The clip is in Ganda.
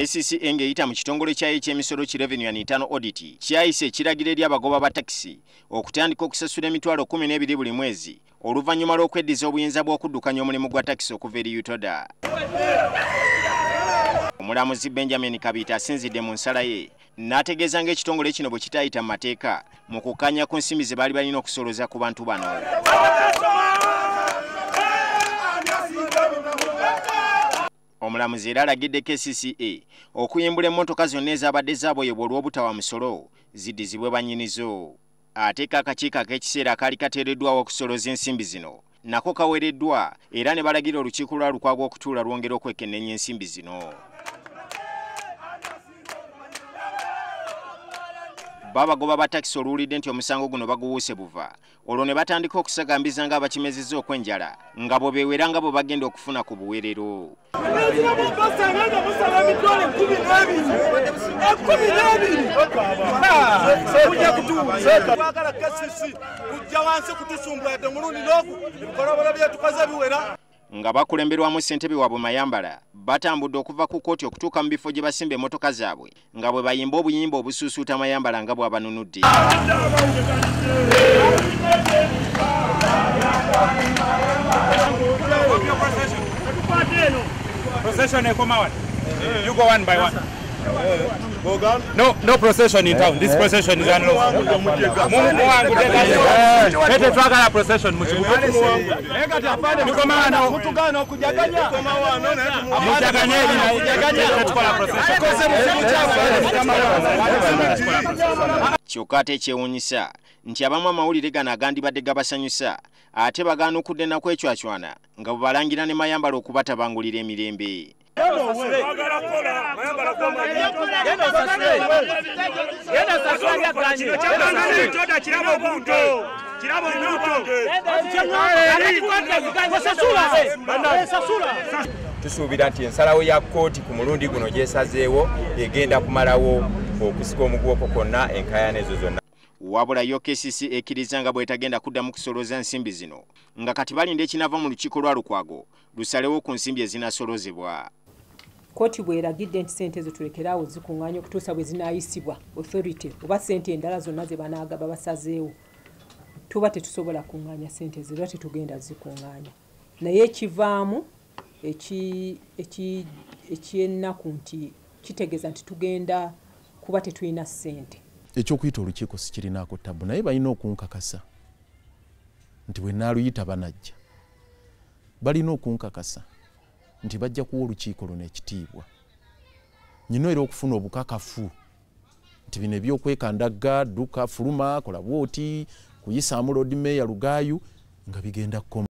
kcca ng'eyita mu kitongole kyayo ekyemisolo ki revenue and internal audit kyayise ekiragiro eri abagoba ba takisi okutandika okusasula emitwalo 12 buli mwezi oluvannyuma lw'okweddiza obuyinza bw'okuddukanya omulimu gwa takisi okuva eri utoda omulamuzi benjamin kabiita asinzidde mu nsala ye n'ategeeza ng'ekitongole kino bwe kitayita mu mateeka mu kukanya ku nsimbi ze baali balina okusoloza ku bantu bano omulamuzi era alagidde kcca okuyimbula emmotoka zonna ezabadde zaaboyebwa olw'obutawa musolo ziddizibwe bannyinizo. Ateeka akakiiko ak'ekiseera akaali kateereddwawo okusoloza ensimbi zino nako kawereddwa era ne balagira olukiiko lwa lukwago okutuula lwongera okwekennenya ensimbi zino babagoba ba takisi oluwulidde nti omusango guno baguwuuse buva. Olwo ne batandika okusagambiza nga abakimezezza okwenjala nga bwe beewera nga bwe bagenda okufuna ku buweerero twagala kesisi kujja wansi kutusumbula yadde omulundi n'ogu ebikolobolo byetukoze biwera nga bakulemberwamu ssentebe waabwe mayambala batambudde okuva ku kooti okutuuka mu bifo gye basimba emmotoka zaabwe nga bwe bayimba obuyimba obusuusuuta mayambala nga bw'abanunudde Procession ekoma what? You go one by one. No, no procession in town. This procession is unlawful. Tete twagala procession mu kibuga. Mukoma wano mutugana okujaganya mujaganye ebina tukola procession. kyokka ate ekyewuunyisa nti abamu amawulire gano agandibadde gabasanyusa ate bagaana okudde kwecwacwana nga bwe balangira ne mayambala okubatabangulira emirembe tusuubira nti ensalawo ya kkooti ku mulundi guno gyesazeewo egenda kumalawo okusika omugwoko kwonna enkaayana ezo zonna wabula yo kcc ekkiriza nga bwetagenda kuddamu kusoloza nsimbi zino nga kati balinda ekinava mu lukiiko lwa lukwago lusalewo ku nsimbi ezinasolozebwa kooti bweragidde nti sente ezo tulekeraawo zikuŋŋaanya okutuusa bwe zinaayisibwa authority oba sente endala zonna ze banaagaba basazeewo tuba tetusobola kuŋŋaanya sente ezo era tetugenda zikuŋŋaanya. Naye ekivaamu ekyennaku nti kitegeeza nti tugenda kuba tetulina ssente. Ekyokuyita olukiiko sikirinaako tabu naye balina okunkakasa nti bwe naaluyita banajja. Balina okunkakasa nti bajja kuwa olukiiko luno ekitiibwa. Nyina era okufuna obukakafu nti bino ebyokwekandagga dduka fuluma kola bwoti kuyisaamu lodi meeya lugaayu nga bigenda kkoma